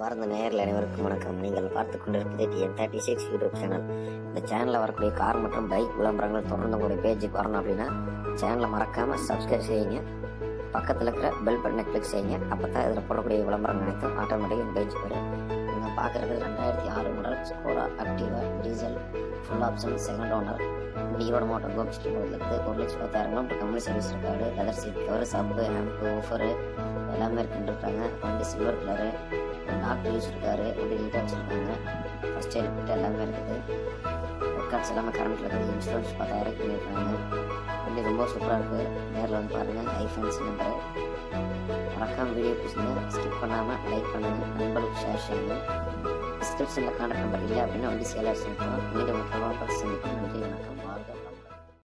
அன்பார்ந்த நேயர்கள் அனைவருக்கும் வணக்கம். நீங்கள் பார்த்து கொண்டிருப்பது TN thirty six YouTube channel இந்த சேனலில் வரக்கூடிய கார் மற்றும் பைக் விளம்பரங்கள் தொடர்ந்து உங்களுடைய பேஜுக்கு வரணும் அப்படின்னா சேனலை மறக்காமல் சப்ஸ்கிரைப் செய்யுங்க. பக்கத்தில் இருக்கிற பெல் பட்டனை கிளிக் செய்யுங்க. அப்போ தான் இதில் போடக்கூடிய விளம்பரங்கள் அனைத்தும் ஆட்டோமேட்டிக்காக பேஜுக்கு வரும். நீங்கள் பார்க்குறது ரெண்டாயிரத்தி ஆறு மாடல் ஸ்கோரா ஆக்டிவா diesel full option second owner Erode மாவட்டம் கோபி ஸ்ட்ரீட் இருக்குது ஒரு லட்சம் பத்தாயிரம் கிலோமீட்டர் கம்பெனி சர்வீஸ் இருக்காரு. லெதர் சீட் கவர் சப்பு ஹேம்பு ஓஃபரு எல்லாமே இருக்குன்றிருக்காங்க. வண்டி சில்வர் கலரு டாக்டர் யூஸ் இருக்காரு வண்டி நீட்டாக வச்சுருக்காங்க. ஃபஸ்ட் எய்ட் கிட்ட எல்லாமே இருக்குது ரெக்கார்ட்ஸ் எல்லாமே கரண்ட்டில் இருக்குது இன்சூரன்ஸ் பத்தாயிரம் பண்ணியிருக்காங்க. வண்டி ரொம்ப சூப்பராக இருக்குது நேரில் வந்து பாருங்கள் ஐஃபன்ஸ் நம்பரு மறக்காமல் வீடியோ பிடிச்சிங்க ஸ்கிப் பண்ணாமல் லைக் பண்ணுங்கள் நண்பர்களுக்கு ஷேர் செய்யுங்க. டிஸ்கிரிப்ஷனில் கான்டாக்ட் நம்பர் இல்லை அப்படின்னா வண்டி சேலாக இருக்கும் மீண்டும் மற்றவங்க பார்த்து சந்திப்போம். நன்றி